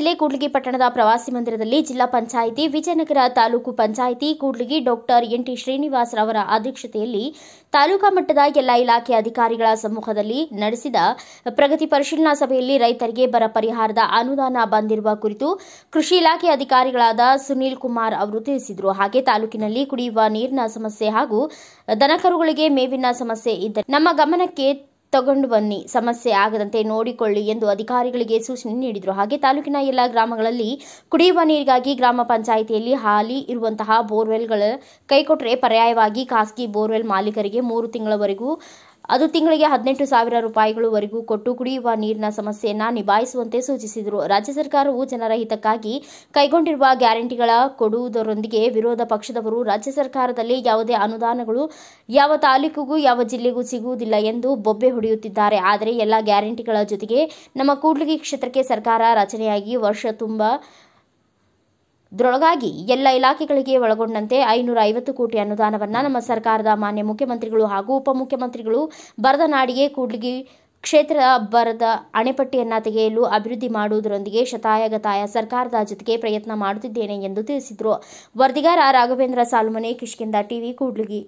ಜಿಲ್ಲೆ ಕೂಡ್ಲಿಗಿ ಪಟ್ಟಣದ ಪ್ರವಾಸಿ ಮಂದಿರದಲ್ಲಿ ಜಿಲ್ಲಾ ಪಂಚಾಯಿತಿ, ವಿಜಯನಗರ ತಾಲೂಕು ಪಂಚಾಯಿತಿ, ಕೂಡ್ಲಿಗಿ ಡಾಕ್ಟರ್ ಎನ್ಟಿ ಶ್ರೀನಿವಾಸ್ ರವರ ಅಧ್ಯಕ್ಷತೆಯಲ್ಲಿ ತಾಲೂಕಾ ಮಟ್ಟದ ಎಲ್ಲ ಇಲಾಖೆ ಅಧಿಕಾರಿಗಳ ಸಮ್ಮುಖದಲ್ಲಿ ನಡೆಸಿದ ಪ್ರಗತಿ ಪರಿಶೀಲನಾ ಸಭೆಯಲ್ಲಿ ರೈತರಿಗೆ ಬರ ಪರಿಹಾರದ ಅನುದಾನ ಬಂದಿರುವ ಕುರಿತು ಕೃಷಿ ಇಲಾಖೆ ಅಧಿಕಾರಿಗಳಾದ ಸುನೀಲ್ ಕುಮಾರ್ ಅವರು ತಿಳಿಸಿದರು. ಹಾಗೆ ತಾಲೂಕಿನಲ್ಲಿ ಕುಡಿಯುವ ನೀರಿನ ಸಮಸ್ಯೆ ಹಾಗೂ ದನಕರುಗಳಿಗೆ ಮೇವಿನ ಸಮಸ್ಯೆ ಇದ್ದರೆ ನಮ್ಮ ಗಮನಕ್ಕೆ ತಗೊಂಡು ಬನ್ನಿ. ಸಮಸ್ಯೆ ಆಗದಂತೆ ನೋಡಿಕೊಳ್ಳಿ ಎಂದು ಅಧಿಕಾರಿಗಳಿಗೆ ಸೂಚನೆ ನೀಡಿದರು. ಹಾಗೆ ತಾಲೂಕಿನ ಎಲ್ಲ ಗ್ರಾಮಗಳಲ್ಲಿ ಕುಡಿಯುವ ನೀರಿಗಾಗಿ ಗ್ರಾಮ ಪಂಚಾಯಿತಿಯಲ್ಲಿ ಹಾಲಿ ಇರುವಂತಹ ಬೋರ್ವೆಲ್ಗಳ ಕೈಕೊಟ್ಟರೆ ಪರ್ಯಾಯವಾಗಿ ಖಾಸಗಿ ಬೋರ್ವೆಲ್ ಮಾಲೀಕರಿಗೆ ಮೂರು ತಿಂಗಳವರೆಗೂ ಅದು ತಿಂಗಳಿಗೆ ಹದಿನೆಂಟು ಸಾವಿರ ರೂಪಾಯಿಗಳವರೆಗೂ ಕೊಟ್ಟು ಕುಡಿಯುವ ನೀರಿನ ಸಮಸ್ಯೆಯನ್ನು ನಿಭಾಯಿಸುವಂತೆ ಸೂಚಿಸಿದರು. ರಾಜ್ಯ ಸರ್ಕಾರವು ಜನರ ಹಿತಕ್ಕಾಗಿ ಕೈಗೊಂಡಿರುವ ಗ್ಯಾರಂಟಿಗಳ ಕೊಡುವುದರೊಂದಿಗೆ ವಿರೋಧ ಪಕ್ಷದವರು ರಾಜ್ಯ ಸರ್ಕಾರದಲ್ಲಿ ಯಾವುದೇ ಅನುದಾನಗಳು ಯಾವ ತಾಲೂಕಿಗೂ ಯಾವ ಜಿಲ್ಲೆಗೂ ಸಿಗುವುದಿಲ್ಲ ಎಂದು ಬೊಬ್ಬೆ ಹೊಡೆಯುತ್ತಿದ್ದಾರೆ. ಆದರೆ ಎಲ್ಲ ಗ್ಯಾರಂಟಿಗಳ ಜೊತೆಗೆ ನಮ್ಮ ಕೂಡ್ಲಿಗಿ ಕ್ಷೇತ್ರಕ್ಕೆ ಸರ್ಕಾರ ರಚನೆಯಾಗಿ ವರ್ಷ ತುಂಬ ದೊಳಗಾಗಿ ಎಲ್ಲ ಇಲಾಖೆಗಳಿಗೆ ಒಳಗೊಂಡಂತೆ ಐನೂರ ಐವತ್ತು ಕೋಟಿ ಅನುದಾನವನ್ನು ನಮ್ಮ ಸರ್ಕಾರದ ಮಾನ್ಯ ಮುಖ್ಯಮಂತ್ರಿಗಳು ಹಾಗೂ ಉಪಮುಖ್ಯಮಂತ್ರಿಗಳು ಬರದ ನಾಡಿಗೆ ಕೂಡ್ಲಿಗಿ ಕ್ಷೇತ್ರ ಬರದ ಅಣೆಪಟ್ಟಿಯನ್ನು ತೆಗೆಯಲು ಅಭಿವೃದ್ಧಿ ಮಾಡುವುದರೊಂದಿಗೆ ಶತಾಯಗತಾಯ ಸರ್ಕಾರದ ಜೊತೆಗೆ ಪ್ರಯತ್ನ ಮಾಡುತ್ತಿದ್ದೇನೆ ಎಂದು ತಿಳಿಸಿದರು. ವರದಿಗಾರ ರಾಘವೇಂದ್ರ ಸಾಲ್ಮನೆ ಕಿಷ್ಕಿಂದ ಟಿವಿ ಕೂಡ್ಲಿಗಿ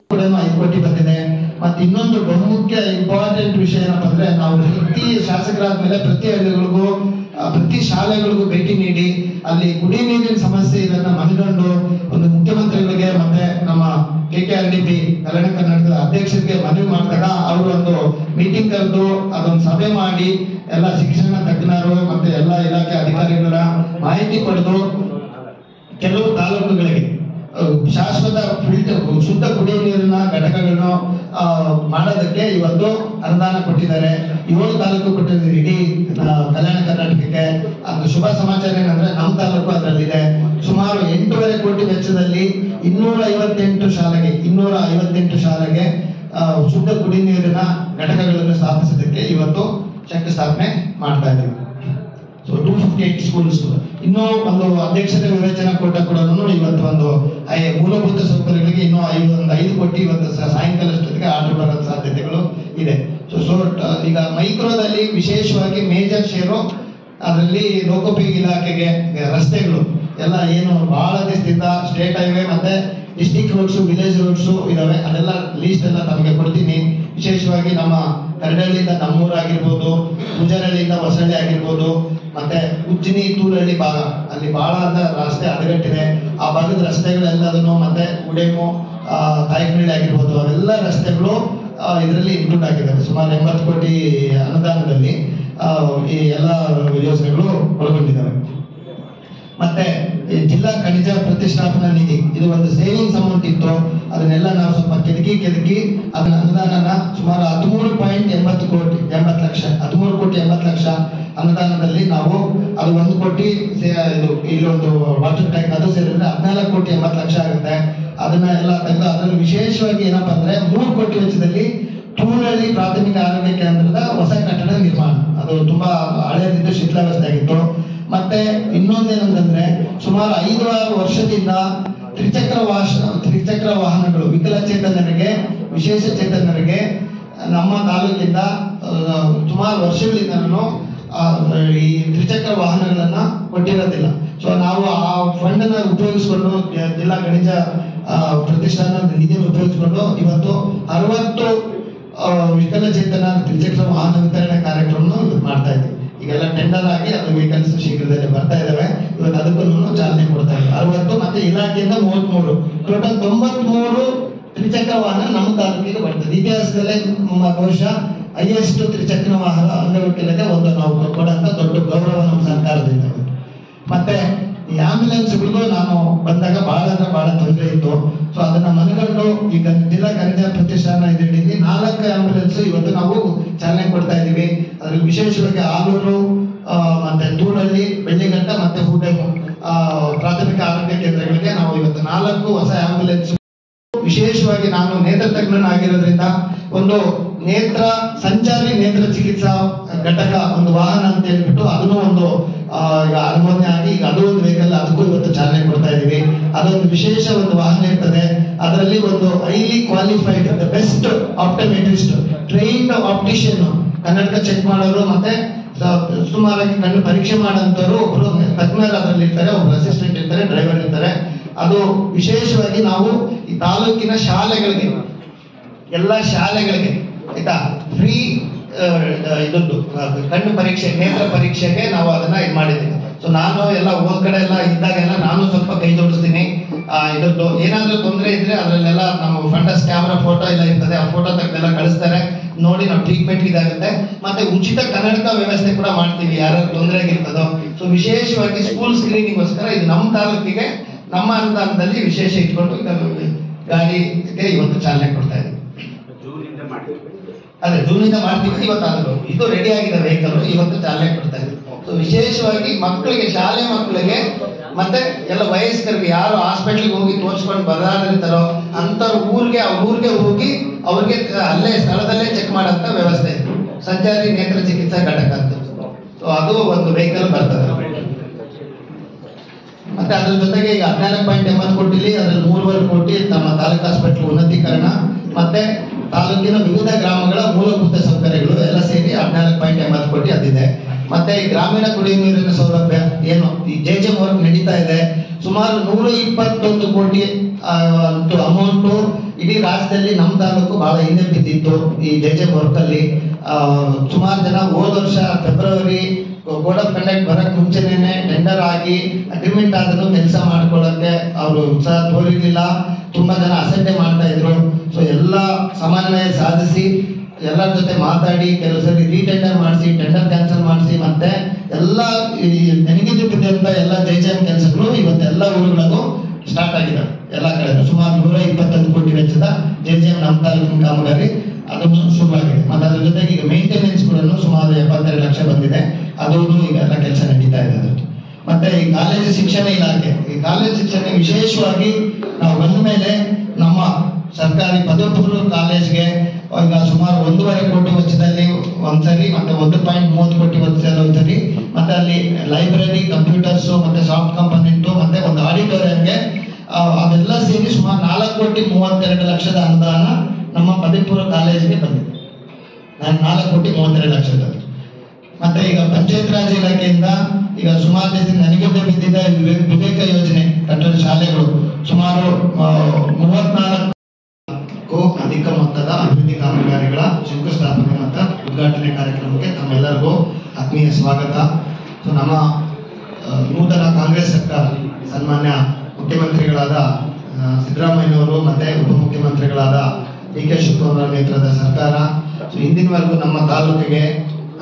ಮತ್ತೆ ಇನ್ನೊಂದು ಬಹುಮುಖ್ಯ ಇಂಪಾರ್ಟೆಂಟ್ ವಿಷಯ ಏನಪ್ಪ ನಾವು ಪ್ರತಿ ಶಾಸಕರಾದ್ಮೇಲೆ ಪ್ರತಿ ಹಳ್ಳಿಗಳಿಗೂ ಆ, ಪ್ರತಿ ಶಾಲೆಗಳಿಗೂ ಭೇಟಿ ನೀಡಿ, ಅಲ್ಲಿ ಕುಡಿ ನೀರಿನ ಸಮಸ್ಯೆ ಇದನ್ನ ಮನಗಂಡು ಒಂದು ಮುಖ್ಯಮಂತ್ರಿಗಳಿಗೆ ಮತ್ತೆ ನಮ್ಮ K K R D P Kalyana ಕರ್ನಾಟಕದ ಅಧ್ಯಕ್ಷರಿಗೆ ಮನವಿ ಮಾಡಿದಾಗ ಅವರು ಒಂದು ಮೀಟಿಂಗ್ ಕರೆದು ಅದೊಂದು ಸಭೆ ಮಾಡಿ ಎಲ್ಲ ಶಿಕ್ಷಣ ತಜ್ಞರು ಮತ್ತೆ ಎಲ್ಲ ಇಲಾಖೆ ಅಧಿಕಾರಿಗಳ ಮಾಹಿತಿ ಪಡೆದು ಕೆಲವು ತಾಲೂಕುಗಳಿಗೆ ಶಾಶ್ವತ ಫಿಲ್ಟರ್ ಶುದ್ಧ ಕುಡಿಯುವ ನೀರಿನ ಘಟಕಗಳನ್ನು ಮಾಡೋದಕ್ಕೆ ಇವತ್ತು ಅನುದಾನ ಕೊಟ್ಟಿದ್ದಾರೆ. ಏಳು ತಾಲೂಕು ಕೊಟ್ಟಿದ್ದಾರೆ ಇಡೀ ಕಲ್ಯಾಣ ಕರ್ನಾಟಕಕ್ಕೆ. ಅದು ಶುಭ ಸಮಾಚಾರ ಏನಂದ್ರೆ ನಮ್ಮ ತಾಲೂಕು ಅದರಲ್ಲಿದೆ. ಸುಮಾರು ಎಂಟೂವರೆ ಕೋಟಿ ವೆಚ್ಚದಲ್ಲಿ ಇನ್ನೂರ ಐವತ್ತೆಂಟು ಶಾಲೆಗೆ ಇನ್ನೂರ ಐವತ್ತೆಂಟು ಶಾಲೆಗೆ ಶುದ್ಧ ಕುಡಿಯುವ ನೀರಿನ ಘಟಕಗಳನ್ನು ಸ್ಥಾಪಿಸೋದಕ್ಕೆ ಇವತ್ತು ಶಂಕುಸ್ಥಾಪನೆ ಮಾಡ್ತಾ ಇದ್ದೀವಿ. So two fifty eight schools ಇನ್ನೂ ಒಂದು ಅಧ್ಯಕ್ಷತೆ ವಿವೇಚನಾ ಕೋಟ ಕೂಡ ಒಂದು ಮೂಲಭೂತ ಸೌಕರ್ಯಗಳಿಗೆ ಇನ್ನೂ ಐದು, ಒಂದು ಐದು ಕೋಟಿ ಸ- ಸಾಯಂಕಾಲ ಅಷ್ಟೊತ್ತಿಗೆ ಆರ್ಡರ್ ಬರೋ ಸಾಧ್ಯತೆಗಳು ಇದೆ. ಸೊ ಸೊ ಈಗ ಮೈಕ್ರೋದಲ್ಲಿ ವಿಶೇಷವಾಗಿ ಮೇಜರ್ ಶೇರು, ಅದರಲ್ಲಿ ಲೋಕೋಪಯೋಗಿ ಇಲಾಖೆಗೆ ರಸ್ತೆಗಳು, ಎಲ್ಲ ಏನು ಬಹಳ ದಿವಸದಿಂದ ಸ್ಟೇಟ್ ಹೈವೇ ಮತ್ತೆ ಡಿಸ್ಟಿಕ್ ರೋಡ್ಸ್, ವಿಲೇಜ್ ರೋಡ್ಸ್ ಇದಾವೆ. ಅದೆಲ್ಲ ಲೀಸ್ಟ್ ಎಲ್ಲ ತಮಗೆ ಕೊಡ್ತೀನಿ. ವಿಶೇಷವಾಗಿ ನಮ್ಮ ಕರಡಳ್ಳಿಯಿಂದ ನಮ್ಮೂರು ಆಗಿರ್ಬೋದು ಗುಜರಳ್ಳಿಯಿಂದ ಹೊಸಳ್ಳಿ ಆಗಿರ್ಬೋದು, ಮತ್ತೆ ಉಜ್ಜಿನಿ ತೂರಳ್ಳಿ ಭಾಗ. ಅಲ್ಲಿ ಬಹಳ ಅಂತ ರಸ್ತೆ ಹದಗೆಟ್ಟಿದೆ ಆ ಭಾಗದ ರಸ್ತೆಗಳೆಲ್ಲದನ್ನು ಮತ್ತೆ ಉಡೇಮು ಕಾಯಿಕನಳ್ಳಿ ಆಗಿರ್ಬೋದು, ಅವೆಲ್ಲ ರಸ್ತೆಗಳು ಇದರಲ್ಲಿ ಇನ್ಕ್ಲೂಡ್ ಆಗಿದ್ದಾವೆ. ಸುಮಾರು ಎಂಬತ್ತು ಕೋಟಿ ಅನುದಾನದಲ್ಲಿ ಈ ಎಲ್ಲ ಯೋಜನೆಗಳು ಒಳಗೊಂಡಿದ್ದಾವೆ. ಮತ್ತೆ ಜಿಲ್ಲಾ ಖನಿಜ ಪ್ರತಿಷ್ಠಾಪನಾ ನಿಧಿ ಇದು ಒಂದು ಸೇವಿಂಗ್ಸ್ ಅಮೌಂಟ್ ಇತ್ತು. ಅದನ್ನೆಲ್ಲ ನಾವು ಸ್ವಲ್ಪ ಕೆದಕಿ ಕೆದಕಿ ಅದನ್ನ ಅನುದಾನನ ಸುಮಾರು ಹದಿಮೂರು ಪಾಯಿಂಟ್ ಎಂಬತ್ತು ಕೋಟಿ, ಎಂಬತ್ತು ಲಕ್ಷ, ಹದಿಮೂರು ಕೋಟಿ ಎಂಬತ್ತು ಲಕ್ಷ ಅನುದಾನದಲ್ಲಿ ನಾವು ಅದು ಒಂದು ಕೋಟಿ ಇದು ಇಲ್ಲೊಂದು ವಾಟರ್ ಟ್ಯಾಂಕ್ ಅದು ಸೇರಿದ್ರೆ ಹದಿನಾಲ್ಕು ಕೋಟಿ ಎಂಬತ್ತು ಲಕ್ಷ ಆಗುತ್ತೆ. ಅದನ್ನ ಎಲ್ಲ ತೆಗೆದು ಅದರಲ್ಲಿ ವಿಶೇಷವಾಗಿ ಏನಪ್ಪ ಅಂದ್ರೆ ಮೂರು ಕೋಟಿ ವೆಚ್ಚದಲ್ಲಿ ಟೂರಲ್ಲಿ ಪ್ರಾಥಮಿಕ ಆರೋಗ್ಯ ಕೇಂದ್ರದ ಹೊಸ ಕಟ್ಟಡ ನಿರ್ಮಾಣ. ಅದು ತುಂಬಾ ಹಳೆಯದಿದ್ದು ಶಿಥಿಲಾವಸ್ಥೆ ಆಗಿತ್ತು ಮತ್ತೆ ಇನ್ನೊಂದೇನಂತಂದ್ರೆ ಸುಮಾರು ಐದು ಆರು ವರ್ಷದಿಂದ ತ್ರಿಚಕ್ರ ವಾಹನ ತ್ರಿಚಕ್ರ ವಾಹನಗಳು ವಿಕಲಚೇತನರಿಗೆ ವಿಶೇಷ ಚೇತನರಿಗೆ ನಮ್ಮ ತಾಲೂಕಿಂದ ಸುಮಾರು ವರ್ಷಗಳಿಂದನೂ ಆ, ಈ ತ್ರಿಚಕ್ರ ವಾಹನಗಳನ್ನ ಕೊಟ್ಟಿರೋದಿಲ್ಲ. ಸೊ ನಾವು ಆ ಫಂಡ್ ಉಪಯೋಗಿಸಿಕೊಂಡು ಜ- ಜಿಲ್ಲಾ ಗಣಿಜ ಪ್ರತಿಷ್ಠಾನ ನಿಧಿಯನ್ನು ಉಪಯೋಗಿಸಿಕೊಂಡು ಇವತ್ತು ಅರವತ್ತು ವಿಕಲಚೇತನ ತ್ರಿಚಕ್ರ ವಾಹನ ವಿತರಣೆ ಕಾರ್ಯಕ್ರಮವನ್ನು ಮಾಡ್ತಾ ಇದ್ದೀವಿ. ಈಗೆಲ್ಲ ಟೆಂಡರ್ ಆಗಿ ಅದು ವೇಕೆನ್ಸಿ ಶೀಘ್ರದಲ್ಲಿ ಬರ್ತಾ ಇದಾವೆ. ಇವತ್ತು ಅದಕ್ಕೂ ಚಾಲನೆ ಕೊಡ್ತಾ ಇದ್ದೀವಿ ಅರವತ್ತು ಮತ್ತೆ ಇಲಾಖೆಯಿಂದ ಮೂವತ್ಮೂರು. ಟೋಟಲ್ ತೊಂಬತ್ಮೂರು ತ್ರಿಚಕ್ರ ವಾಹನ ನಮ್ಮ ತಾಲೂಕಿಗೆ ಬರ್ತದೆ. ಇತಿಹಾಸದಲ್ಲೇ ಬಹುಶಃ ಹೈಯೆಸ್ಟ್ ತ್ರಿಚಕ್ರ ವಾಹನ ಅಂಗವಿಕಲತೆ ಒಂದು ನಾವು ಕೊಡುವಂತ ದೊಡ್ಡ ಗೌರವ ನಮ್ಮ ಸರ್ಕಾರದಿಂದ. ಮತ್ತೆ ಆಂಬ್ಯುಲೆನ್ಸ್ಗಳಿಗೂ ನಾನು ಬಂದಾಗ ಬಹಳ ಅಂದ್ರೆ ಬಹಳ ತೊಂದರೆ ಇತ್ತು. ಸೊ ಅದನ್ನ ಮನಗಂಡು ಈಗ ಜಿಲ್ಲಾ ಖನಿಜ ಪ್ರತಿಷ್ಠಾನ ಇದರಲ್ಲಿ ನಾಲ್ಕು ಆಂಬ್ಯುಲೆನ್ಸ್ ಇವತ್ತು ನಾವು ಚಾಲನೆ ಕೊಡ್ತಾ ಇದ್ದೀವಿ. ಅದ್ರಲ್ಲಿ ವಿಶೇಷವಾಗಿ ಆಲೂರು ಮತ್ತೆ ತೂರಲ್ಲಿ ಬೆಳ್ಳಿಗಂಟ ಮತ್ತೆ ಹೂಡೆಮು ಆ, ಪ್ರಾಥಮಿಕ ಆರೋಗ್ಯ ಕೇಂದ್ರಗಳಿಗೆ ನಾವು ಇವತ್ತು ನಾಲ್ಕು ಹೊಸ ಆಂಬ್ಯುಲೆನ್ಸ್ ವಿಶೇಷವಾಗಿ ನಾನು ನೇತ್ರ ತಜ್ಞನಾಗಿರೋದ್ರಿಂದ ಒಂದು ನೇತ್ರ ಸಂಚಾರಿ ನೇತ್ರ ಚಿಕಿತ್ಸಾ ಘಟಕ ಒಂದು ವಾಹನ ಅಂತ ಹೇಳ್ಬಿಟ್ಟು ಅದನ್ನು ಒಂದು ಈಗ ಅನುಮೋದನೆ ಆಗಿ ಈಗ ಅದು ವಿಶೇಷ ಒಂದು ವಾಹನ ಇರ್ತದೆ. ಅದರಲ್ಲಿ ಒಂದು highly qualified the best optometrist trained optician ಕನ್ನಡಕ ಚೆಕ್ ಮಾಡೋರು ಮತ್ತೆ ಸುಮಾರಾಗಿ ಕಣ್ಣು ಪರೀಕ್ಷೆ ಮಾಡೋಂಥವ್ರು ಒಬ್ರು ತಜ್ಞರು ಅದರಲ್ಲಿ ಇರ್ತಾರೆ, ಒಬ್ರು ಅಸಿಸ್ಟೆಂಟ್ ಇರ್ತಾರೆ ಡ್ರೈವರ್ ಇರ್ತಾರೆ. ಅದು ವಿಶೇಷವಾಗಿ ನಾವು ಈ ತಾಲೂಕಿನ ಶಾಲೆಗಳಿಗೆ, ಎಲ್ಲ ಶಾಲೆಗಳಿಗೆ ಆಯ್ತಾ ಫ್ರೀ ಇದೊಂದು ಕಣ್ಣು ಪರೀಕ್ಷೆ, ನೇತ್ರ ಪರೀಕ್ಷೆಗೆ ನಾವು ಅದನ್ನ ಇದು ಮಾಡಿದ್ದೀವಿ. ಸೊ ನಾನು ಎಲ್ಲ ಹೋದ ಎಲ್ಲ ಇದ್ದಾಗೆಲ್ಲ ನಾನು ಸ್ವಲ್ಪ ಕೈ ಜೋಡಿಸ್ತೀನಿ ಇದ್ರದ್ದು ಏನಾದ್ರೂ ತೊಂದರೆ ಇದ್ರೆ ಅದರಲ್ಲೆಲ್ಲ ನಮ್ಮ ಫಂಡಸ್ ಕ್ಯಾಮ್ರಾ ಫೋಟೋ ಎಲ್ಲ ಇರ್ತದೆ, ಆ ಫೋಟೋ ತೆಗೆದೆಲ್ಲ ಕಳಿಸ್ತಾರೆ. ನೋಡಿ ನಾವು ಟ್ರೀಟ್ಮೆಂಟ್ ಇದಾಗುತ್ತೆ. ಮತ್ತೆ ಉಚಿತ ಕನ್ನಡಕ ವ್ಯವಸ್ಥೆ ಕೂಡ ಮಾಡ್ತೀವಿ ಯಾರು ತೊಂದರೆ ಆಗಿರ್ತದೋ. ಸೊ ವಿಶೇಷವಾಗಿ ಸ್ಕೂಲ್ ಸ್ಕ್ರೀನಿಂಗ್ಗೋಸ್ಕರ ಇದು ನಮ್ಮ ತಾಲೂಕಿಗೆ, ನಮ್ಮ ಅನುದಾನದಲ್ಲಿ ವಿಶೇಷ ಇಟ್ಕೊಂಡು ಗಾಡಿಗೆ ಇವತ್ತು ಚಾಲನೆ ಕೊಡ್ತಾ ಇದೆ ಅದೇ, ಜೂನಿಂದ ಮಾಡ್ತೀವಿ ಇವತ್ತು ಅದು ಇದು ರೆಡಿ ಆಗಿದೆ ವೆಹಿಕಲ್ ಇವತ್ತು ಚಾಲನೆ ಕೊಡ್ತಾ ಇದೆ ಸೊ ವಿಶೇಷವಾಗಿ ಮಕ್ಕಳಿಗೆ, ಶಾಲೆ ಮಕ್ಕಳಿಗೆ ಮತ್ತೆ ಎಲ್ಲ ವಯಸ್ಕರಿಗೆ ಯಾರು ಹಾಸ್ಪಿಟ್ಲಿಗೆ ಹೋಗಿ ತೋರಿಸ್ಕೊಂಡು ಬರದಾಗಿರ್ತಾರೋ ಅಂಥವ್ರ ಊರಿಗೆ, ಅವ್ರ ಊರಿಗೆ ಹೋಗಿ ಅವ್ರಿಗೆ ಅಲ್ಲೇ ಸ್ಥಳದಲ್ಲೇ ಚೆಕ್ ಮಾಡೋಂಥ ವ್ಯವಸ್ಥೆ ಸಂಚಾರಿ ನೇತ್ರ ಚಿಕಿತ್ಸಾ ಘಟಕ ಅಂತ. ಅದು ಒಂದು ವೆಹಿಕಲ್ ಬರ್ತದೆ. ಮತ್ತೆ ಅದ್ರ ಜೊತೆಗೆ ಈಗ ಹದಿನಾಲ್ಕು ಪಾಯಿಂಟ್ ಎಂಬತ್ತು ಕೋಟಿಲಿ ಅದ್ರಲ್ಲಿ ಮೂರುವರೆ ಕೋಟಿ ತಮ್ಮ ತಾಲೂಕು ಹಾಸ್ಪಿಟಲ್ ಉನ್ನತೀಕರಣ. ಮತ್ತೆ ತಾಲೂಕಿನ ವಿವಿಧ ಗ್ರಾಮಗಳ ಮೂಲಭೂತ ಸೌಕರ್ಯಗಳು ಎಲ್ಲ ಸೇರಿ ಹದಿನಾಲ್ಕು ಪಾಯಿಂಟ್ ಎಂಬತ್ತು ಕೋಟಿ ಅದಿದೆ ಮತ್ತೆ ಈ ಗ್ರಾಮೀಣ ಕುಡಿಯುವ ನೀರಿನ ಸೌಲಭ್ಯ ಏನು? ಈ ಜೆ ಜೆ ವರ್ಕ್ ನಡೀತಾ ಇದೆ. ಸುಮಾರು ನೂರ ಇಪ್ಪತ್ತೊಂದು ಕೋಟಿ ಅಮೌಂಟ್ ಇಡೀ ರಾಜ್ಯದಲ್ಲಿ ನಮ್ಮ ತಾಲೂಕು ಬಹಳ ಹಿಂದೆ ಬಿದ್ದಿತ್ತು ಈ ಜೆ ಜೆ ವರ್ಕ್ ಅಲ್ಲಿ ಸುಮಾರು ಜನ ಹೋದ ವರ್ಷ ಫೆಬ್ರವರಿ ಕೋಡ್ ಆಫ್ ಕಂಡಕ್ಟ್ ಬರಕ್ ಮುಂಚೆನೆ ಟೆಂಡರ್ ಆಗಿ ಅಗ್ರಿಮೆಂಟ್ ಆದರೂ ಕೆಲಸ ಮಾಡ್ಕೊಳ್ಳೋಕೆ ಅವರು ಉತ್ಸಾಹ ತೋರಿರ್ಲಿಲ್ಲ. ತುಂಬಾ ಜನ ಅಸಡ್ಡೆ ಮಾಡ್ತಾ ಇದ್ರು. ಸೊ ಎಲ್ಲ ಸಮನ್ವಯ ಸಾಧಿಸಿ ಎಲ್ಲರ ಜೊತೆ ಮಾತಾಡಿ, ಕೆಲವು ಸರಿ ರೀಟೆಂಡರ್ ಮಾಡಿಸಿ ಟೆಂಡರ್ ಕ್ಯಾನ್ಸಲ್ ಮಾಡಿಸಿ, ಮತ್ತೆ ಎಲ್ಲ ನೆನಗಿದ್ದು ಬಿದ್ದಂತ ಎಲ್ಲ ಜೈ ಕೆಲಸಗಳು ಇವತ್ತು ಎಲ್ಲ ಊರುಗಳಿಗೂ ಸ್ಟಾರ್ಟ್ ಆಗಿದೆ ಎಲ್ಲ ಕಡೆ ಸುಮಾರು ನೂರ ಇಪ್ಪತ್ತೊಂದು ಕೋಟಿ ವೆಚ್ಚದ ಜೆ ಜೆ ನಮ್ಮ ತಾಲೂಕಿನ ಕಾಮಗಾರಿ ಅದು ಶುರು ಆಗಿದೆ ಮತ್ತೆ ಅದ್ರ ಜೊತೆಗೆ ಈಗ ಮೇಂಟೆನೆನ್ಸ್ ಕೂಡ ಸುಮಾರು ಎಪ್ಪತ್ತೆರಡು ಲಕ್ಷ ಬಂದಿದೆ. ಅದು ಈಗ ಎಲ್ಲ ಕೆಲಸ ನಡೀತಾ ಇದೆ ಅದಕ್ಕೆ ಮತ್ತೆ ಈ ಕಾಲೇಜು ಶಿಕ್ಷಣ ಇಲಾಖೆ, ಈ ಕಾಲೇಜು ಶಿಕ್ಷಣ ವಿಶೇಷವಾಗಿ ನಾವು ಬಂದ ಮೇಲೆ ನಮ್ಮ ಸರ್ಕಾರಿ ಪದವಿ ಪೂರ್ವ ಕಾಲೇಜ್ಗೆ ಈಗ ಸುಮಾರು ಒಂದೂವರೆ ಕೋಟಿ ವೆಚ್ಚದಲ್ಲಿ ಒಂದ್ಸರಿ ಮತ್ತೆ ಒಂದು ಪಾಯಿಂಟ್ ಮೂವತ್ತು ಕೋಟಿ ವೆಚ್ಚದಲ್ಲಿ ಒಂದ್ಸರಿ ಮತ್ತೆ ಅಲ್ಲಿ ಲೈಬ್ರರಿ, ಕಂಪ್ಯೂಟರ್ಸ್, ಮತ್ತೆ ಸಾಫ್ಟ್ ಕಂಪನೆಂಟು ಮತ್ತೆ ಒಂದು ಆಡಿಟೋರಿಯಂಗೆ ಅದೆಲ್ಲ ಸೇರಿ ಸುಮಾರು ನಾಲ್ಕು ಕೋಟಿ ಮೂವತ್ತೆರಡು ಲಕ್ಷದ ಅನುದಾನ ನಮ್ಮ ಪದವಿಪೂರ್ವ ಕಾಲೇಜಿಗೆ ಬಂದಿದೆ. ನಾಲ್ಕು ಕೋಟಿ ಮೂವತ್ತೆರಡು ಲಕ್ಷದ ಮತ್ತೆ ಈಗ ಪಂಚಾಯತ್ ರಾಜ್ ಇಲಾಖೆಯಿಂದ ಈಗ ಸುಮಾರು ನನಗೆ ಬಿದ್ದಿದ್ದ ವಿವೇಕ ಯೋಜನೆ ಕಟ್ಟಡ ಶಾಲೆಗಳು ಸುಮಾರು ಮೂವತ್ನಾಲ್ಕು ಅಧಿಕ ಮೊತ್ತದ ಅಭಿವೃದ್ಧಿ ಕಾಮಗಾರಿಗಳ ಶಂಕುಸ್ಥಾಪನೆ ಮತ್ತು ಉದ್ಘಾಟನೆ ಕಾರ್ಯಕ್ರಮಕ್ಕೆ ತಮ್ಮೆಲ್ಲರಿಗೂ ಆತ್ಮೀಯ ಸ್ವಾಗತ. ಸೊ, ನಮ್ಮ ನೂತನ ಕಾಂಗ್ರೆಸ್ ಸರ್ಕಾರ ಸನ್ಮಾನ್ಯ ಮುಖ್ಯಮಂತ್ರಿಗಳಾದ ಸಿದ್ದರಾಮಯ್ಯನವರು ಮತ್ತೆ ಉಪಮುಖ್ಯಮಂತ್ರಿಗಳಾದ ಡಿ ಕೆ ಶಿವಕುಮಾರ್ ನೇತೃತ್ವದ ಸರ್ಕಾರ. ಸೊ, ಇಂದಿನವರೆಗೂ ನಮ್ಮ ತಾಲೂಕಿಗೆ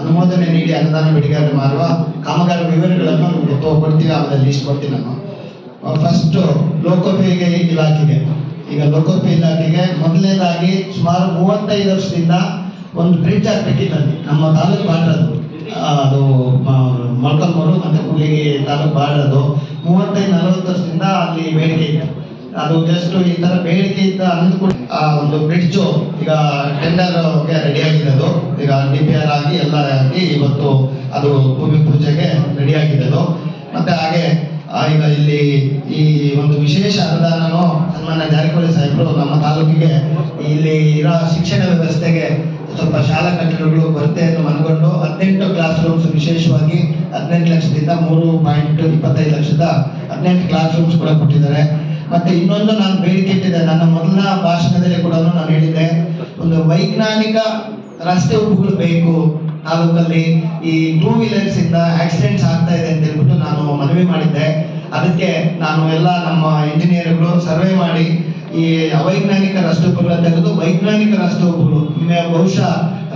ಅನುಮೋದನೆ ನೀಡಿ ಅನುದಾನ ಬಿಡುಗಡೆ ಮಾಡುವ ಕಾಮಗಾರಿ ವಿವರಗಳನ್ನು ನಿಮಗೆ ಕೊಡ್ತೀವಿ, ಆಮೇಲೆ ಲೀಸ್ಟ್ ಕೊಡ್ತೀನಿ ನಾನು ಫಸ್ಟ್ ಲೋಕೋಪಯೋಗಿ ಇಲಾಖೆಗೆ. ಈಗ ಲೋಕೋಪಿ ಇಲಾಖೆಗೆ ಮೊದಲನೇದಾಗಿ ಸುಮಾರು ಮೂವತ್ತೈದು ವರ್ಷದಿಂದ ಒಂದು ಬ್ರಿಡ್ಜ್ ಆಗ್ಬೇಕಿತ್ತು ನಮ್ಮ ತಾಲೂಕು ಬಾಡ್ರದು ಅದು. ಮೊಳಕಲ್ಮೂರು ಮತ್ತು ಹುಲಿಗಿ ತಾಲೂಕು ಬಾಡ್ರದು ಮೂವತ್ತೈದು, ನಲವತ್ತು ವರ್ಷದಿಂದ ಅಲ್ಲಿ ಬೇಡಿಕೆ ಇತ್ತು ಅದು ಜಸ್ಟ್ ಈ ಥರ ಬೇಡಿಕೆ ಇದ್ದ ಅಂದ್ಕೊಂಡು ಆ ಒಂದು ಬ್ರಿಡ್ಜ್ ಈಗ ಟೆಂಡರ್ಗೆ ರೆಡಿ ಆಗಿದೆ ಅದು. ಈಗ ಡಿ ಪಿ ಆರ್ ಆಗಿ ಎಲ್ಲ ಆಗಿ ಇವತ್ತು ಅದು ಭೂಮಿ ಪೂಜೆಗೆ ರೆಡಿ ಆಗಿದೆ ಅದು. ಮತ್ತೆ ಹಾಗೆ ಈಗ ಇಲ್ಲಿ ಈ ಒಂದು ವಿಶೇಷ ಅನುದಾನನು ಸನ್ಮಾನ್ಯ ಜಾರಕಿಹೊಳಿ ಸಾಹೇಬರು ನಮ್ಮ ತಾಲೂಕಿಗೆ ಇಲ್ಲಿ ಇರೋ ಶಿಕ್ಷಣ ವ್ಯವಸ್ಥೆಗೆ ಸ್ವಲ್ಪ ಶಾಲಾ ಕಟ್ಟಡಗಳು ಕೊರತೆಯನ್ನು ಮನಗೊಂಡು ಹದಿನೆಂಟು ಕ್ಲಾಸ್ ರೂಮ್ಸ್ ವಿಶೇಷವಾಗಿ ಹದಿನೆಂಟು ಲಕ್ಷದಿಂದ ಮೂರು ಪಾಯಿಂಟ್ ಇಪ್ಪತ್ತೈದು ಲಕ್ಷದ ಹದಿನೆಂಟು ಕ್ಲಾಸ್ ರೂಮ್ಸ್ ಕೂಡ ಕೊಟ್ಟಿದ್ದಾರೆ. ಮತ್ತೆ ಇನ್ನೊಂದು ನಾನು ಬೇಡಿಕೆ ಇಟ್ಟಿದ್ದೆ, ನನ್ನ ಮೊದಲ ಭಾಷಣದಲ್ಲಿ ಕೂಡ ನಾನು ಹೇಳಿದ್ದೆ, ಒಂದು ವೈಜ್ಞಾನಿಕ ರಸ್ತೆ ಉಬ್ಬುಗಳು ಬೇಕು. ತಾಲೂಕಲ್ಲಿ ಈ ಟೂ ವೀಲರ್ಸ್ ಇಂದ ಆಕ್ಸಿಡೆಂಟ್ಸ್ ಆಗ್ತಾ ಇದೆ ಅಂತ ಹೇಳ್ಬಿಟ್ಟು ನಾನು ಮನವಿ ಮಾಡಿದ್ದೆ. ಅದಕ್ಕೆ ನಾನು ಎಲ್ಲ ನಮ್ಮ ಇಂಜಿನಿಯರ್ಗಳು ಸರ್ವೆ ಮಾಡಿ ಈ ಅವೈಜ್ಞಾನಿಕ ರಸ್ತೆಗಳ ತೆಗೆದು ವೈಜ್ಞಾನಿಕ ರಸ್ತೆಗಳು ಬಹುಶಃ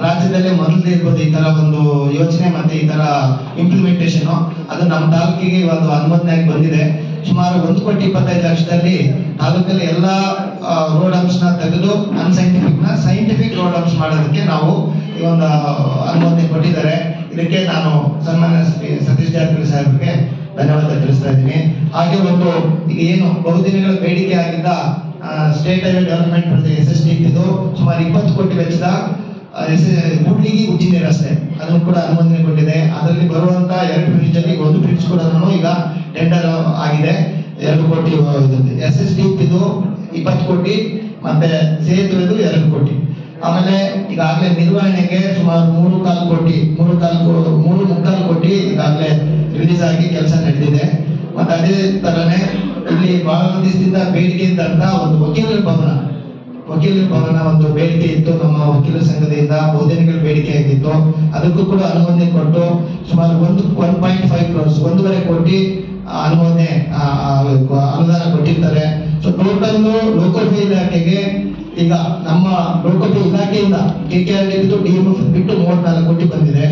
ರಾಜ್ಯದಲ್ಲೇ ಮೊದಲು ಇರ್ಬೋದು ಈ ತರ ಒಂದು ಯೋಚನೆ ಮತ್ತೆ ಈ ತರ ಇಂಪ್ಲಿಮೆಂಟೇಷನ್ ಅದು ನಮ್ಮ ತಾಲೂಕಿಗೆ ಒಂದು ಅನುಮೋದನೆ ಬಂದಿದೆ. ಸುಮಾರು ಒಂದು ಕೋಟಿ ಇಪ್ಪತ್ತೈದು ಲಕ್ಷದಲ್ಲಿ ತಾಲೂಕಲ್ಲಿ ಎಲ್ಲ ರೋಡ್ ಹಂಪ್ಸ್ನ ತೆಗೆದು ಅನ್ಸೈಂಟಿಫಿಕ್ನ ಸೈಂಟಿಫಿಕ್ ರೋಡ್ ಹಂಪ್ಸ್ ಮಾಡೋದಕ್ಕೆ ನಾವು ಈ ಒಂದು ಅನುಮೋದನೆ ಕೊಟ್ಟಿದ್ದಾರೆ. ಇದಕ್ಕೆ ನಾನು ಸನ್ಮಾನ್ಯ ಸತೀಶ್ ಜಾರಕಿಹೊಳಿ ಸಾಹೇಬ್ಗೆ ಧನ್ಯವಾದ ತಿಳಿಸ್ತಾ ಇದ್ದೀನಿ. ಹಾಗೆ ಒಂದು ಈಗ ಏನು ಬಹುದಿನಗಳ ಬೇಡಿಕೆ ಆಗಿದ್ದ state highway development S S T ಇದು ಸುಮಾರು ಇಪ್ಪತ್ತು ಕೋಟಿ ವೆಚ್ಚದ ಕೂಡ್ಲಿಗಿ ಉಜ್ಜಿನಿ ರಸ್ತೆ. ಅದನ್ನು ಕೂಡ ಅನುಮೋದನೆ ಕೊಟ್ಟಿದೆ. ಅದರಲ್ಲಿ ಬರುವಂತ ಎರಡು ಬ್ರಿಡ್ಜ್ ಅಲ್ಲಿ, ಒಂದು ಬ್ರಿಡ್ಜ್ ಕೂಡ ಈಗ ಟೆಂಡರ್ ಆಗಿದೆ. ಎರಡು ಕೋಟಿ ಎಸ್ ಎಸ್ ಡಿ ಇದು ಇಪ್ಪತ್ತು ಕೋಟಿ, ಮತ್ತೆ ಸೇತುವೆದು ಎರಡು ಕೋಟಿ. ಆಮೇಲೆ ಈಗಾಗಲೇ ನಿರ್ವಹಣೆಗೆ ಸುಮಾರು ಮೂರು ಕಾಲು ಕೋಟಿ ಮೂರು ಕಾಲು ಮೂರು ಮುಕ್ಕಾಲು ಕೋಟಿ ಈಗಾಗಲೇ ರಿಲೀಸ್ ಆಗಿ ಕೆಲಸ ನಡೆದಿದೆ. ಮತ್ತು ಅದೇ ತರನೇ ಇಲ್ಲಿ ಬಹಳ ದಿವಸದಿಂದ ಬೇಡಿಕೆ ಇದ್ದಂತ ಒಂದು ವಕೀಲರ ಭವನ ವಕೀಲರ ಭವನ ಒಂದು ಬೇಡಿಕೆ ಇತ್ತು. ನಮ್ಮ ವಕೀಲರ ಸಂಘದಿಂದ ಬಹುದಿನಗಳ ಬೇಡಿಕೆ ಆಗಿತ್ತು. ಅದಕ್ಕೂ ಕೂಡ ಅನುಮೋದನೆ ಕೊಟ್ಟು ಸುಮಾರು ಒಂದು ಒನ್ ಪಾಯಿಂಟ್ ಫೈವ್ ಕ್ರೋರ್ಸ್ ಒಂದೂವರೆ ಕೋಟಿ ಅನುಮೋದನೆ ಅನುದಾನ ಕೊಟ್ಟಿರ್ತಾರೆ. ಸೊ ಟೋಟಲ್ ಲೋಕೋಪಯೋಗಿ ಇಲಾಖೆಗೆ ಈಗ ನಮ್ಮ ಲೋಕೋಪಯೋಗಿ ಇಲಾಖೆಯಿಂದ K K R D DMF ಬಿಟ್ಟು ಮೂವತ್ನಾಲ್ಕು ಕೋಟಿ ಬಂದಿದೆ.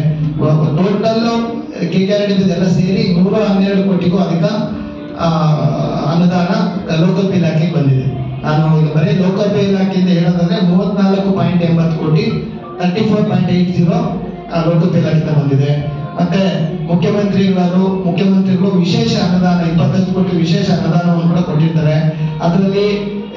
Total K K R D ಎಲ್ಲ ಸೇರಿ ನೂರ ಹನ್ನೆರಡು ಕೋಟಿಗೂ ಅಧಿಕ ಅನುದಾನ ಲೋಕೋಪಯೋಗಿ ಇಲಾಖೆಗೆ ಬಂದಿದೆ. ನಾನು ಈಗ ಬರೀ ಲೋಕೋಪಯೋಗಿ ಇಲಾಖೆಯಿಂದ ಹೇಳೋದಾದ್ರೆ ಮೂವತ್ನಾಲ್ಕು ಪಾಯಿಂಟ್ ಎಂಬತ್ತು ಕೋಟಿ thirty four point eight zero ಲೋಕೋಪಯೋಗಿ ಇಲಾಖೆಯಿಂದ ಬಂದಿದೆ. ಮತ್ತೆ ಮುಖ್ಯಮಂತ್ರಿಗಳು ಮುಖ್ಯಮಂತ್ರಿಗಳು ವಿಶೇಷ ಅನುದಾನ, ಇಪ್ಪತ್ತೈದು ಕೋಟಿ ವಿಶೇಷ ಅನುದಾನವನ್ನು ಕೂಡ ಕೊಟ್ಟಿರ್ತಾರೆ. ಅದರಲ್ಲಿ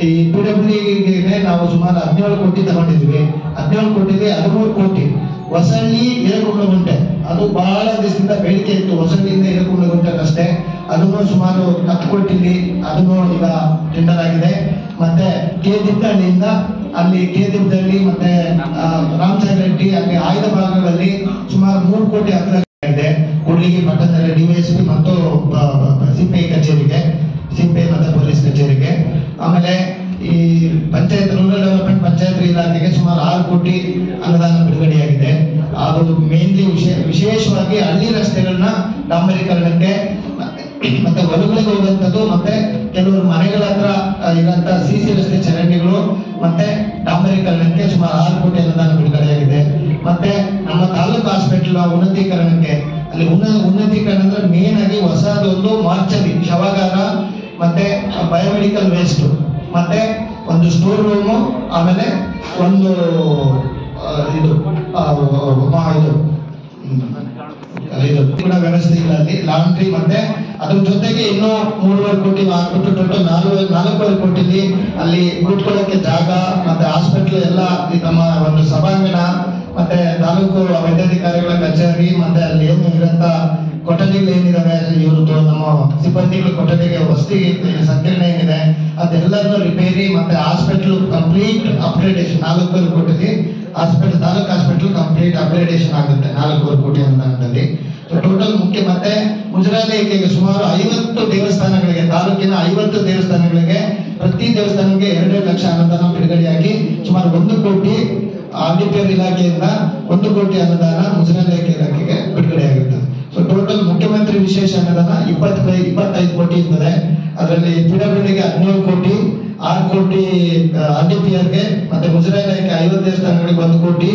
ಈ ಪಿ ಡಬ್ಲ್ಯೂಗೆ ನಾವು ಸುಮಾರು ಹದಿನೇಳು ಕೋಟಿ ತಗೊಂಡಿದ್ವಿ. ಹದಿನೇಳು ಕೋಟಿಗೆ ಹದಿಮೂರು ಕೋಟಿ. ಹೊಸಳ್ಳಿ ಏರಗುಂಟೆ ಅದು ಬಹಳ ದಿವಸದಿಂದ ಬೇಡಿಕೆ ಇತ್ತು. ಹೊಸಳ್ಳಿಯಿಂದ ಏರಗುಂಟೆ ಅಷ್ಟೇ ಅದನ್ನು ಸುಮಾರು ಹತ್ತು ಕೋಟಿಲಿ ಅದನ್ನು ಈಗ ಟೆಂಡರ್ ಆಗಿದೆ. ಮತ್ತೆ ಕೆ ದಿಬ್ಬಳ್ಳಿಯಿಂದ ಅಲ್ಲಿ ಕೆ ದಿಬ್ಬಳ್ಳಿ ಮತ್ತೆ ರಾಮಚಂದ್ರ ರೆಡ್ಡಿ ಅಲ್ಲಿ ಆಯ್ದ ಭಾಗಗಳಲ್ಲಿ ಸುಮಾರು ಮೂರು ಕೋಟಿ ಹತ್ರ ಇದೆ. ಕೊಡಲಿಗೆ ಪಟ್ಟಣದಲ್ಲಿ ಡಿವೈಎಸ್ಪಿ ಮತ್ತು ಆಮೇಲೆ ಈ ಪಂಚಾಯತ್ ರೂರಲ್ ಡೆವಲಪ್ಮೆಂಟ್ ಪಂಚಾಯತ್ ಇಲಾಖೆಗೆ ಸುಮಾರು ಆರು ಕೋಟಿ ಅನುದಾನ ಬಿಡುಗಡೆಯಾಗಿದೆ. ಅದು ಮೇನ್ಲಿ ವಿಶೇಷವಾಗಿ ಹಳ್ಳಿ ರಸ್ತೆಗಳನ್ನ ಡಾಂಬರೀಕರಣಕ್ಕೆ ಮತ್ತೆ ಹೊಲಗಳಿಗೆ ಹೋಗುವಂಥದ್ದು ಮತ್ತೆ ಕೆಲವರು ಮನೆಗಳ ಹತ್ರ ಇರುವಂತಹ ಇರೋಂಥ ಸಿ ಸಿ ರಸ್ತೆ ಚರಂಡಿಗಳು, ಮತ್ತೆ ಡಾಂಬರೀಕರಣಕ್ಕೆ ಸುಮಾರು ಆರು ಕೋಟಿ ಅನುದಾನ ಬಿಡುಗಡೆಯಾಗಿದೆ. ಮತ್ತೆ ನಮ್ಮ ತಾಲೂಕು ಹಾಸ್ಪಿಟಲ್ ಉನ್ನತೀಕರಣಕ್ಕೆ, ಅಲ್ಲಿ ಉನ್ನ, ಉನ್ನತೀಕರಣ ಅಂದ್ರೆ ಮೇನ್ ಆಗಿ ಹೊಸದೊಂದು ಮಾರ್ಚರಿ ಶವಾಗಾರ ಮತ್ತೆ ಬಯೋಮೆಡಿಕಲ್ ವೇಸ್ಟ್ ಮತ್ತೆ ಒಂದು ಸ್ಟೋರ್ ರೂಮು ಆಮೇಲೆ ಒಂದು ಇದು ಇದು ವ್ಯವಸ್ಥೆ ಇಲ್ಲ ಅಲ್ಲಿ ಲಾಂಡ್ರಿ ಮತ್ತೆ ಅದ್ರ ಜೊತೆಗೆ ಇನ್ನೂ ಮೂರುವರೆ ಕೋಟಿ ಹಾಕ್ಬಿಟ್ಟು ಟೋಟಲ್ ನಾಲ್ಕು ನಾಲ್ಕೂವರೆ ಕೋಟಿಲಿ ಅಲ್ಲಿ ಕೂತ್ಕೊಳ್ಳೋಕ್ಕೆ ಜಾಗ ಮತ್ತೆ ಹಾಸ್ಪಿಟ್ಲ್ ಎಲ್ಲ ನಮ್ಮ ಒಂದು ಸಭಾಂಗಣ, ಮತ್ತೆ ತಾಲೂಕು ವೈದ್ಯಾಧಿಕಾರಿಗಳ ಕಚೇರಿ, ಮತ್ತೆ ಅಲ್ಲಿ ಏನು ಇರಂತ ಕೊಠಡಿಗಳು ಏನಿದಾವೆ? ಇವ್ರದ್ದು ನಮ್ಮ ಸಿಬ್ಬಂದಿಗಳ ಕೊಠಡಿಗೆ ವಸತಿ ಸಂಕೀರ್ಣ ಏನಿದೆ ಅದೆಲ್ಲದನ್ನು ರಿಪೇರಿ ಮತ್ತೆ ಹಾಸ್ಪಿಟಲ್ ಕಂಪ್ಲೀಟ್ ಅಪ್ಗ್ರೇಡೇಷನ್ ನಾಲ್ಕೂವರೆ ಕೋಟಿ hospital taluk hospital complete upgradation ಆಗುತ್ತೆ, ನಾಲ್ಕೂವರೆ ಕೋಟಿ ಅನುದಾನದಲ್ಲಿ. ಟೋಟಲ್ ಮುಖ್ಯ ಮತ್ತೆ ಮುಜರಾಲಯಕ್ಕೆ ಸುಮಾರು ಐವತ್ತು ದೇವಸ್ಥಾನಗಳಿಗೆ, ತಾಲೂಕಿನ ಐವತ್ತು ದೇವಸ್ಥಾನಗಳಿಗೆ ಪ್ರತಿ ದೇವಸ್ಥಾನಕ್ಕೆ ಎರಡು ಲಕ್ಷ ಅನುದಾನ ಬಿಡುಗಡೆಯಾಗಿ ಸುಮಾರು ಒಂದು ಕೋಟಿ ಆಡಿಟರ್ ಇಲಾಖೆಯಿಂದ ಒಂದು ಕೋಟಿ ಅನುದಾನ ಮುಜರಾಲಯ ಇಲಾಖೆಗೆ ಟೋಟಲ್ ಮುಖ್ಯಮಂತ್ರಿ ವಿಶೇಷ ಅನುದಾನ ಇಪ್ಪತ್ತೈದು ಇಪ್ಪತ್ತೈದು ಕೋಟಿ ಇರ್ತದೆ. ಅದರಲ್ಲಿ ಪಿಡಬ್ಲ್ಯೂಡಿಗೆ ಹದಿನೇಳು ಕೋಟಿ ಆರು ಕೋಟಿ ಆರ್ ಮತ್ತೆ ಮುಜರಾಯಿಗೆ ಐವತ್ತು ದೇವಸ್ಥಾನಗಳಿಗೆ ಒಂದು ಕೋಟಿ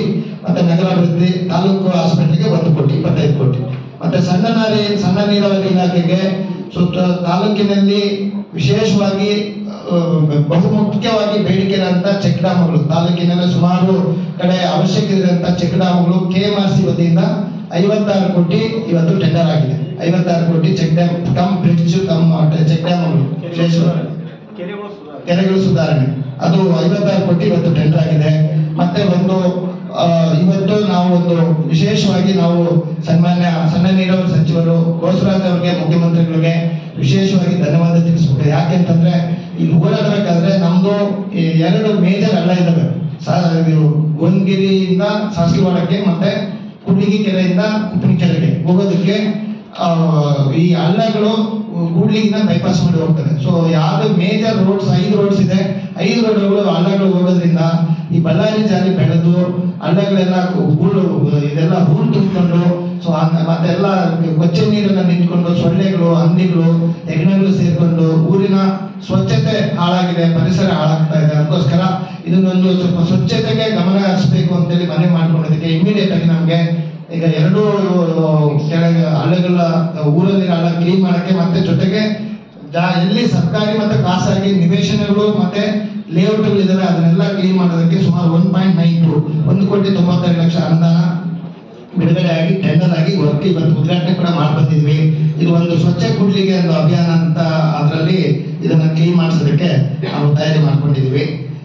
ಮತ್ತೆ ನಗರಾಭಿವೃದ್ಧಿ ತಾಲೂಕು ಆಸ್ಪತ್ರೆಗೆ ಒಂದು ಕೋಟಿ ಇಪ್ಪತ್ತೈದು ಕೋಟಿ. ಮತ್ತೆ ಸಣ್ಣ ನಾರಿ ಸಣ್ಣ ನೀರಾವರಿ ಇಲಾಖೆಗೆ ಸುತ್ತ ತಾಲೂಕಿನಲ್ಲಿ ವಿಶೇಷವಾಗಿ ಆ, ಬಹುಮುಖ್ಯವಾಗಿ ಬೇಡಿಕೆ ಇರುವಂತ ಚೆಕ್ ಡ್ಯಾಮ್ಗಳು ತಾಲೂಕಿನಲ್ಲಿ ಸುಮಾರು ಕಡೆ ಅವಶ್ಯಕ ಇರುವಂತಹ ಚೆಕ್ ಡ್ಯಾಮ್ಗಳು ಕೆ ಎಂ ಆರ್ ಸಿ ವತಿಯಿಂದ ಐವತ್ತಾರು ಕೋಟಿ ಇವತ್ತು ಆಗಿದೆ. ಐವತ್ತಾರು ಕೋಟಿ check dam cum bridge cum check dam ಕೆರೆಗಳು ಸುಧಾರಣೆ. ಅದು ಐವತ್ತಾರು ಕೋಟಿ ಇವತ್ತು ಟೆಂಡರ್ ಆಗಿದೆ. ಮತ್ತೆ ಒಂದು ಇವತ್ತು ನಾವು ಒಂದು ವಿಶೇಷವಾಗಿ ನಾವು ಸನ್ಮಾನ್ಯ ಸಣ್ಣ ನೀರಾವರಿ ಸಚಿವರು ಗೋಸರಾಜ್ ಅವರಿಗೆ ಮುಖ್ಯಮಂತ್ರಿಗಳಿಗೆ ವಿಶೇಷವಾಗಿ ಧನ್ಯವಾದ ತಿಳಿಸ್ಬೇಕು ಯಾಕೆಂತಂದ್ರೆ ಇಲ್ಲಿ ಓಡಾಡಬೇಕಾದ್ರೆ ನಮ್ದು ಎರಡು ಮೇಜರ್ ಅಲ್ಲ ಇದಾವೆ ಗೊಂದಗಿರಿಯಿಂದ ಗೋನ್ಗಿರಿಯಿಂದ ಸಾಸಿವಾಡಕ್ಕೆ ಮತ್ತೆ ಕುಡ್ಲಿಗಿ ಕೆರೆಯಿಂದ ಕುಪ್ಪಿ ಕೆರೆಗೆ ಹೋಗೋದಕ್ಕೆ ಈ ಹಳ್ಳಗಳು ಕೂಡ್ಲಿಗಿನ ಬೈಪಾಸ್ ಮಾಡಿ ಹೋಗ್ತದೆ ಸೊ ಯಾವ್ದು ಮೇಜರ್ ರೋಡ್ಸ್ ಐದು ರೋಡ್ಸ್ ಇದೆ. ಐದು ರೋಡ್ಗಳು ಹಳ್ಳಗಳು ಹೋಗೋದ್ರಿಂದ ಈ ಬಳ್ಳಾರಿ ಜಾರಿ ಬೆಳೆದು ಹಳ್ಳಗಳೆಲ್ಲ ಹೂಳು ಇದೆಲ್ಲ ಹೂಳು ತುಂಬಿಕೊಂಡು ಸೊ ಮತ್ತೆಲ್ಲ ಕೊಚ್ಚೆ ನೀರನ್ನ ನಿಂತ್ಕೊಂಡು ಸೊಳ್ಳೆಗಳು, ಹಂದಿಗಳು, ಹೆಗ್ಣಗಳು ಸೇರ್ಕೊಂಡು ಊರಿನ ಸ್ವಚ್ಛತೆ ಹಾಳಾಗಿದೆ, ಪರಿಸರ ಹಾಳಾಗ್ತಾ ಇದೆ. ಅದಕ್ಕೋಸ್ಕರ ಇದನ್ನೊಂದು ಸ್ವಲ್ಪ ಸ್ವಚ್ಛತೆಗೆ ಗಮನ ಹರಿಸಬೇಕು ಅಂತೇಳಿ ಮನೆ ಮಾಡ್ಕೊಂಡಿದ್ದಕ್ಕೆ ಇಮಿಡಿಯೇಟ್ ಆಗಿ ನಮಗೆ ಈಗ ಎರಡು ಕೆಳಗೆ ಊರಲ್ಲಿ ಕ್ಲೀನ್ ಮಾಡಕ್ಕೆ ಮತ್ತೆ ಜೊತೆಗೆ ಎಲ್ಲಿ ಸರ್ಕಾರಿ ಮತ್ತೆ ಖಾಸಗಿ ನಿವೇಶನಗಳು ಮತ್ತೆ ಲೇಔಟ್ಗಳು ಇದಾವೆ, ಅದನ್ನೆಲ್ಲ ಕ್ಲೀನ್ ಮಾಡೋದಕ್ಕೆ ಸುಮಾರು ಒನ್ ಪಾಯಿಂಟ್ ನೈನ್ ಟು ಒಂದು ಕೋಟಿ ತೊಂಬತ್ತೈದು ಲಕ್ಷ ಅನುದಾನ ಬಿಡುಗಡೆ ಆಗಿ ಟೆಂಡರ್ ಆಗಿ ವರ್ಕ್ ಇವತ್ತು ಉದ್ಘಾಟನೆ ಕೂಡ ಮಾಡ್ಬಂದಿದ್ವಿ. ಇದು ಒಂದು ಸ್ವಚ್ಛ ಕುಡ್ಲಿಗೆ ಒಂದು ಅಭಿಯಾನ ಅಂತ ಅದರಲ್ಲಿ ಇದನ್ನ ಕ್ಲೀನ್ ಮಾಡಿಸೋದಕ್ಕೆ ನಾವು ತಯಾರಿ ಮಾಡ್ಕೊಂಡಿದ್ವಿ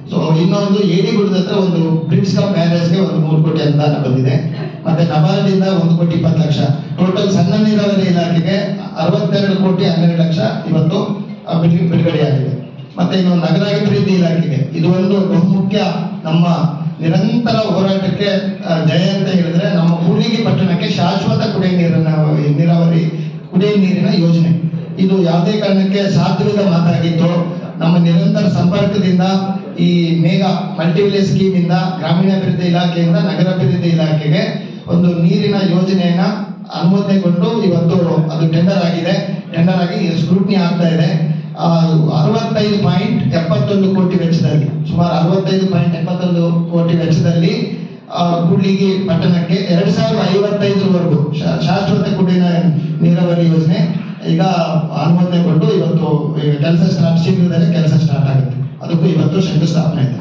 ಸೊ ಇನ್ನೊಂದು ಏಡಿಗುಡ್ದ ಹತ್ರ ಒಂದು ಬ್ರಿಡ್ಸ್ ಆಫ್ ಮ್ಯಾರೇಜ್ಗೆ ಒಂದು ಮೂರು ಕೋಟಿ ಅನುದಾನ ಬಂದಿದೆ. ಮತ್ತೆ ನಬಾರ್ಡಿಂದ ಒಂದು ಕೋಟಿ ಇಪ್ಪತ್ತು ಲಕ್ಷ ಟೋಟಲ್ ಸಣ್ಣ ನೀರಾವರಿ ಇಲಾಖೆಗೆ ಅರವತ್ತೆರಡು ಕೋಟಿ ಹನ್ನೆರಡು ಲಕ್ಷ ಇವತ್ತು ಬಿಡುಗಡೆಯಾಗಿದೆ. ಮತ್ತೆ ಇನ್ನು ನಗರಾಭಿವೃದ್ಧಿ ಇಲಾಖೆಗೆ. ಇದು ಒಂದು ಬಹುಮುಖ್ಯ ನಮ್ಮ ನಿರಂತರ ಹೋರಾಟಕ್ಕೆ ಜಯ ಅಂತ ಹೇಳಿದ್ರೆ ನಮ್ಮ ಕೂಡಿಗೆ ಪಟ್ಟಣಕ್ಕೆ ಶಾಶ್ವತ ಕುಡಿಯ ನೀರಿನ ನೀರಾವರಿ, ಕುಡಿಯ ನೀರಿನ ಯೋಜನೆ. ಇದು ಯಾವುದೇ ಕಾರಣಕ್ಕೆ ಸಾಧ್ಯದ ಮಾತಾಗಿತ್ತು. ನಮ್ಮ ನಿರಂತರ ಸಂಪರ್ಕದಿಂದ ಈ ಮೇಘ ಮಲ್ಟಿವಿಲೇಜ್ ಸ್ಕೀಮ್ ಇಂದ ಗ್ರಾಮೀಣಾಭಿವೃದ್ಧಿ ಇಲಾಖೆಯಿಂದ ನಗರಾಭಿವೃದ್ಧಿ ಇಲಾಖೆಗೆ ಒಂದು ನೀರಿನ ಯೋಜನೆಯನ್ನ ಅನುಮೋದನೆಗೊಂಡು ಇವತ್ತು ಅದು ಟೆಂಡರ್ ಆಗಿದೆ. ಟೆಂಡರ್ ಆಗಿ ಸ್ಕ್ರೂಟ್ನಿ ಆಗ್ತಾ ಇದೆ. ಅರವತ್ತೈದು ಪಾಯಿಂಟ್ ಎಪ್ಪತ್ತೊಂದು ಕೋಟಿ ವೆಚ್ಚದಲ್ಲಿ, ಸುಮಾರು ಅರವತ್ತೈದು ಪಾಯಿಂಟ್ ಎಪ್ಪತ್ತೊಂದು ಕೋಟಿ ವೆಚ್ಚದಲ್ಲಿ ಕೂಡ್ಲಿಗಿ ಪಟ್ಟಣಕ್ಕೆ ಎರಡ್ ಸಾವಿರದ ಐವತ್ತೈದರವರೆಗೂ ಶಾಶ್ವತ ಕುಡಿನ ನೀರಾವರಿ ಯೋಜನೆ ಈಗ ಅನುಮೋದನೆಗೊಂಡು ಇವತ್ತು ಕೆಲಸ ಸ್ಟಾರ್ಟ್ ಶೀಘ್ರದಲ್ಲೇ ಕೆಲಸ ಸ್ಟಾರ್ಟ್ ಆಗುತ್ತೆ. ಅದಕ್ಕೂ ಇವತ್ತು ಶಂಕುಸ್ಥಾಪನೆ ಇದೆ.